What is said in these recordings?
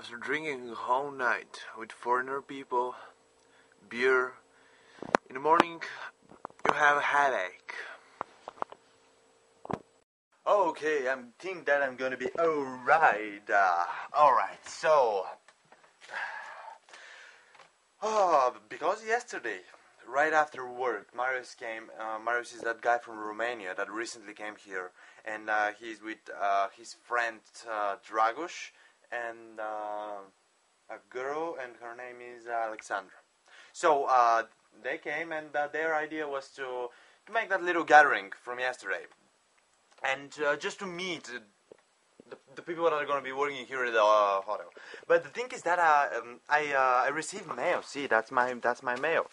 After drinking a whole night with foreigner people, beer, in the morning you have a headache. Okay, I'm think that I'm gonna be alright. Uh, alright, so. Oh, because yesterday, right after work, Marius came. Uh, Marius is that guy from Romania that recently came here, and uh, he's with uh, his friend uh, Dragos and uh, a girl, and her name is Alexandra. So uh, they came, and uh, their idea was to, to make that little gathering from yesterday, and uh, just to meet the, the people that are going to be working here at the uh, hotel. But the thing is that uh, um, I I received mail. See, that's my that's my mail.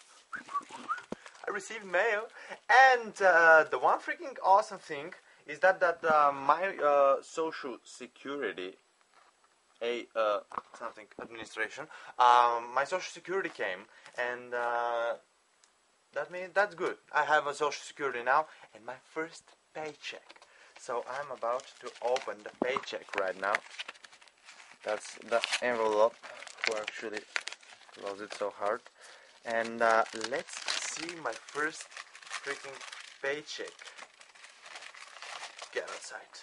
I received mail, and the one freaking awesome thing is that that uh, my uh, social security, a uh, something administration, um, my social security came, and uh, that means that's good. I have a social security now, and my first paycheck. So I'm about to open the paycheck right now. That's the envelope who actually closed it so hard. And uh, let's see my first freaking paycheck. Get outside.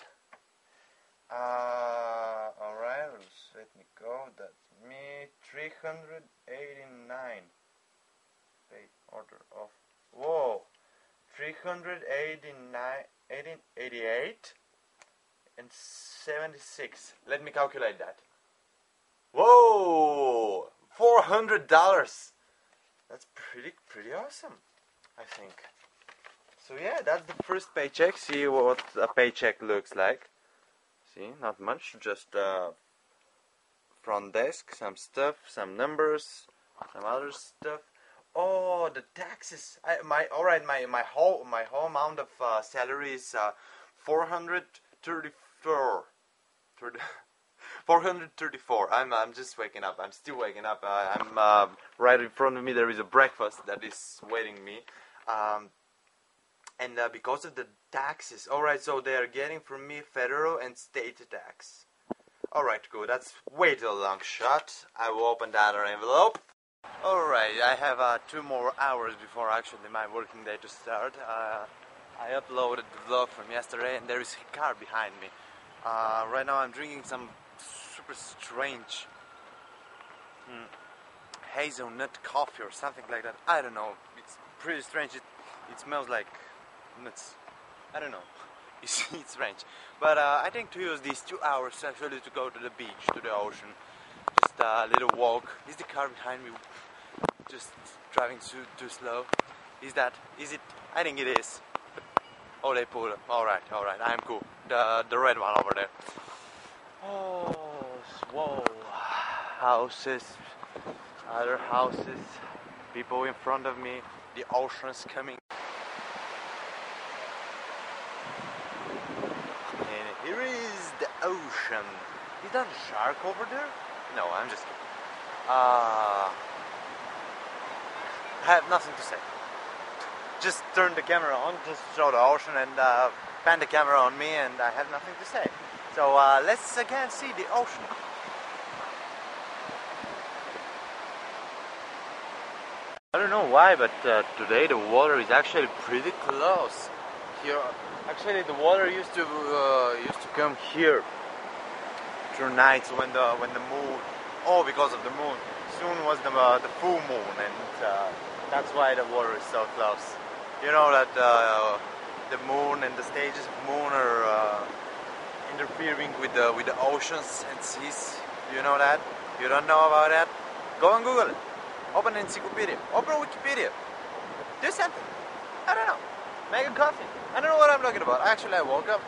Uh, alright, let me go. That's me. 389. Pay order of. Whoa! 389. 1888 and 76. Let me calculate that. Whoa! $400! That's pretty pretty awesome, I think. So yeah, that's the first paycheck. See what a paycheck looks like. See, not much, just uh, front desk, some stuff, some numbers, some other stuff. Oh, the taxes. I, my all right. My my whole my whole amount of uh, salary is uh, four hundred thirty-four. 434. I'm I'm just waking up. I'm still waking up. Uh, I'm uh, right in front of me. There is a breakfast that is waiting me. Um, and uh, because of the taxes, all right. So they are getting from me federal and state tax. All right, good. That's way too long shot. I will open that envelope. Alright, I have uh, two more hours before actually my working day to start. Uh, I uploaded the vlog from yesterday and there is a car behind me. Uh, right now I'm drinking some super strange mm, hazelnut coffee or something like that. I don't know. It's pretty strange. It, it smells like nuts. I don't know. It's, it's strange. But uh, I think to use these two hours actually to go to the beach, to the ocean. Just a little walk. Is the car behind me just driving too, too slow? Is that, is it? I think it is. Oh, they pulled up. Alright, alright, I'm cool. The, the red one over there. Oh, whoa. Houses, other houses, people in front of me, the ocean's coming. And here is the ocean. Is that a shark over there? No, I'm just kidding. Uh, I have nothing to say. Just turn the camera on, just show the ocean and uh, pan the camera on me and I have nothing to say. So uh, let's again see the ocean. I don't know why, but uh, today the water is actually pretty close. Here, actually, the water used to uh, used to come here through nights when the when the moon. Oh, because of the moon. Soon was the uh, the full moon, and uh, that's why the water is so close. You know that uh, the moon and the stages of moon are uh, interfering with the with the oceans and seas. You know that? You don't know about that? Go on Google it. Open encyclopedia. Open Wikipedia. Do something. I don't know. Make a coffee. I don't know what I'm talking about. Actually, I woke up.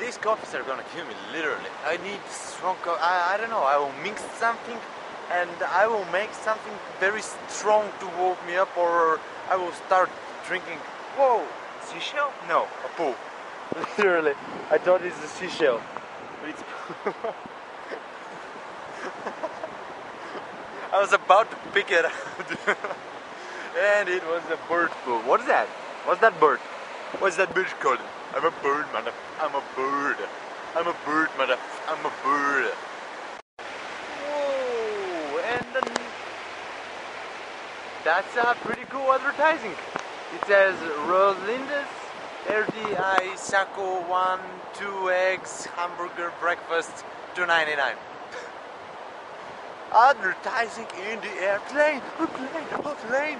These coffees are gonna kill me, literally. I need strong coffee. I, I don't know. I will mix something and I will make something very strong to woke me up, or I will start drinking. Whoa, seashell? No, a pool. Literally, I thought it's a seashell, but it's. I was about to pick it out, and it was a bird pool. What is that? What's that bird? What's that bitch called? I'm a bird, mother. I'm a bird. I'm a bird, mother. I'm a bird. Whoa, and then that's a pretty cool advertising. It says Roslindas RDI Saco 1, 2 eggs, hamburger breakfast, 2.99. advertising in the airplane, a plane, plane.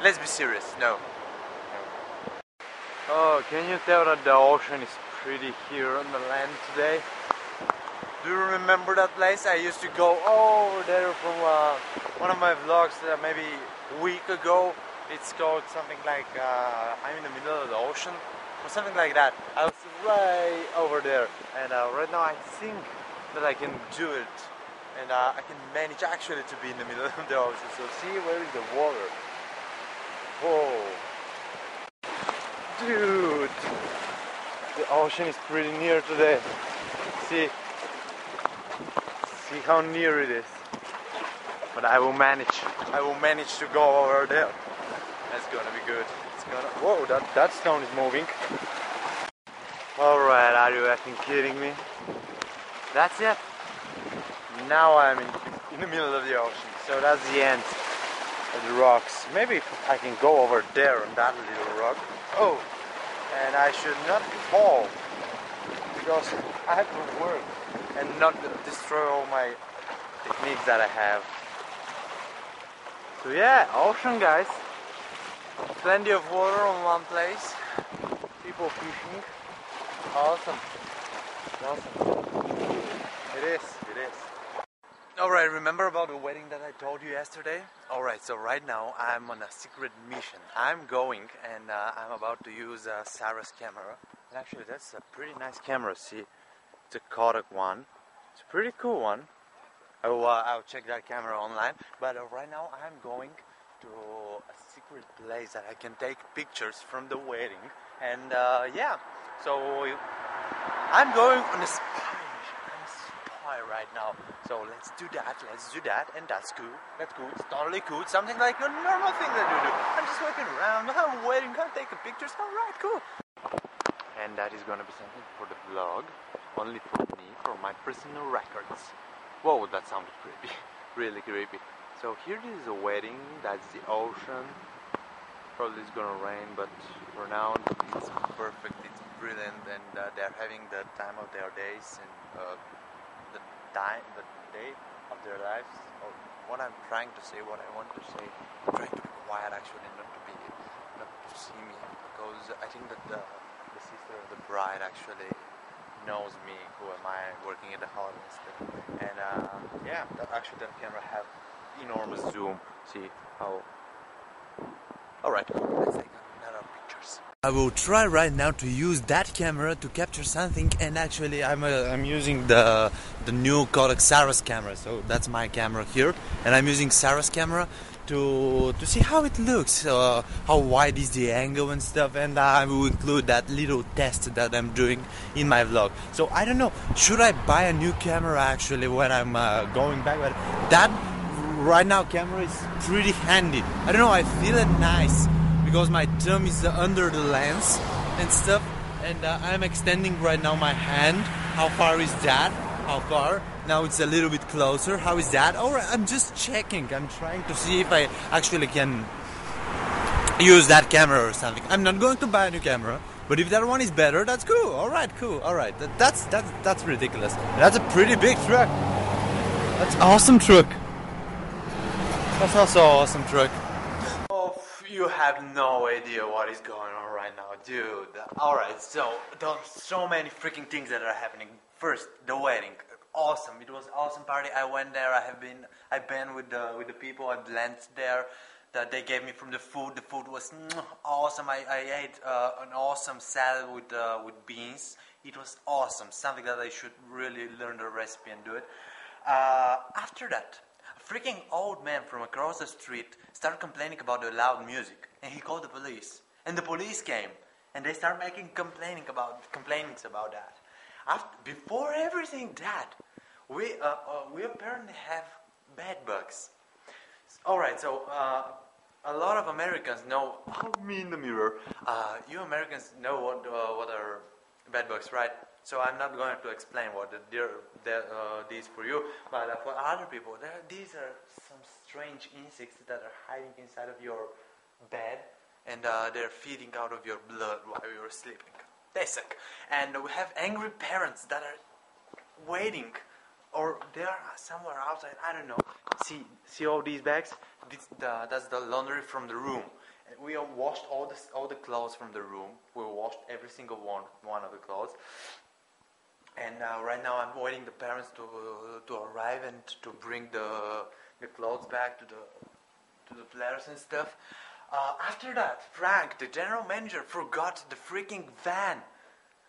Let's be serious. No. Oh, can you tell that the ocean is pretty here on the land today? Do you remember that place? I used to go over there from uh, one of my vlogs uh, maybe a week ago. It's called something like uh, I'm in the middle of the ocean or something like that. I was right over there, and uh, right now I think that I can do it, and uh, I can manage actually to be in the middle of the ocean. So see where is the water? Whoa, dude, the ocean is pretty near today. See, see how near it is. But I will manage. I will manage to go over there. That's gonna be good. It's gonna. Whoa, that that stone is moving. All right, are you acting kidding me? That's it. Now I'm in, in the middle of the ocean. So that's the end the rocks. Maybe I can go over there on that little rock. Oh, and I should not fall because I have to work and not destroy all my techniques that I have. So yeah, ocean guys. Plenty of water on one place. People fishing. Awesome. Awesome. It is. Alright, remember about the wedding that I told you yesterday? Alright, so right now I'm on a secret mission. I'm going and uh, I'm about to use uh, Sarah's camera. And actually, that's a pretty nice camera. See, it's a Kodak one. It's a pretty cool one. I will, uh, I'll check that camera online. But uh, right now I'm going to a secret place that I can take pictures from the wedding. And uh, yeah, so I'm going on a a right now. So let's do that, let's do that, and that's cool. That's cool. It's totally cool. Something like a normal thing that you do. I'm just walking around, I'm waiting, I'm taking pictures. Alright, cool. And that is gonna be something for the vlog, only for me, for my personal records. Whoa, that sounded creepy. really creepy. So here is a wedding, that's the ocean. Probably it's gonna rain, but for now it's perfect, it's brilliant, and uh, they're having the time of their days and uh, time, the day of their lives. Or what I'm trying to say, what I want to say, I'm trying to be quiet actually, not to be, not to see me, because I think that the, the sister of the bride actually knows me, who am I, working at the hall and uh, yeah, that, actually that camera have enormous zoom. See how. Another pictures. I will try right now to use that camera to capture something, and actually, I'm uh, I'm using the the new Kodak Sarah's camera. So that's my camera here, and I'm using Sarah's camera to to see how it looks, uh, how wide is the angle and stuff, and I will include that little test that I'm doing in my vlog. So I don't know, should I buy a new camera actually when I'm uh, going back? But that right now camera is pretty handy. I don't know, I feel it nice because my thumb is under the lens and stuff, and uh, I'm extending right now my hand. How far is that? How far? Now it's a little bit closer. How is that? Alright, I'm just checking. I'm trying to see if I actually can use that camera or something. I'm not going to buy a new camera, but if that one is better, that's cool. All right, cool. All right, that, that's that's that's ridiculous. That's a pretty big truck. That's awesome truck. That's also awesome truck. You have no idea what is going on right now, dude. All right, so there's so many freaking things that are happening. First, the wedding. Awesome. It was awesome party. I went there. I have been. I've been with the with the people. I blended there that they gave me from the food. The food was awesome. I, I ate uh, an awesome salad with uh, with beans. It was awesome. Something that I should really learn the recipe and do it. Uh, after that, freaking old man from across the street started complaining about the loud music, and he called the police. And the police came, and they started making complaining about complainings about that. After, before everything that, we uh, uh, we apparently have bed bugs. All right, so uh, a lot of Americans know. Oh, me in the mirror. Uh, you Americans know what uh, what are bed bugs, right? So I'm not going to explain what the, the, the, uh, these for you, but uh, for other people, there, these are some strange insects that are hiding inside of your bed, and uh, they're feeding out of your blood while you're sleeping. They suck. And we have angry parents that are waiting, or they are somewhere outside. I don't know. See, see all these bags? This, the, that's the laundry from the room. And we washed all the all the clothes from the room. We washed every single one one of the clothes. And uh, right now, I'm waiting the parents to to arrive and to bring the the clothes back to the to the players and stuff. Uh, after that, Frank, the general manager, forgot the freaking van.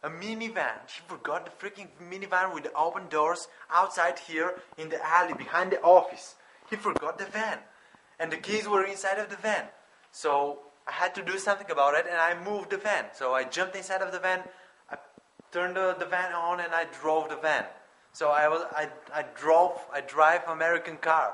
A minivan. He forgot the freaking minivan with the open doors outside here in the alley behind the office. He forgot the van. And the keys were inside of the van. So I had to do something about it and I moved the van. So I jumped inside of the van, turned the, the van on and I drove the van. So I was I, I drove I drive American car.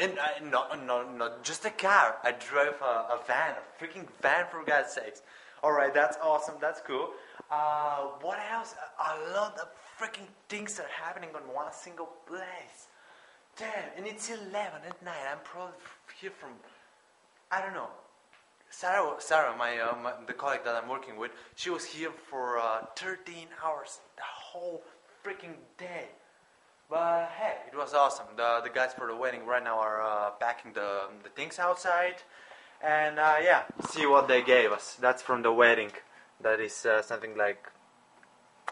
And I, not, not, not just a car. I drove a, a van, a freaking van for God's sakes. All right, that's awesome. That's cool. Uh, what else? A lot of freaking things are happening on one single place. Damn, and it's 11 at night. I'm probably here from, I don't know. Sarah, Sarah, my, uh, my the colleague that I'm working with, she was here for uh, 13 hours, the whole freaking day. But hey, it was awesome. The the guys for the wedding right now are uh, packing the the things outside, and uh, yeah, see what they gave us. That's from the wedding. That is uh, something like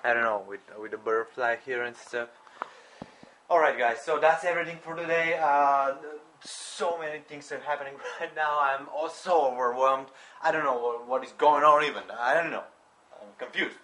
I don't know with with the butterfly here and stuff. All right, guys. So that's everything for today. Uh, so many things are happening right now. I'm also overwhelmed. I don't know what, is going on even. I don't know. I'm confused.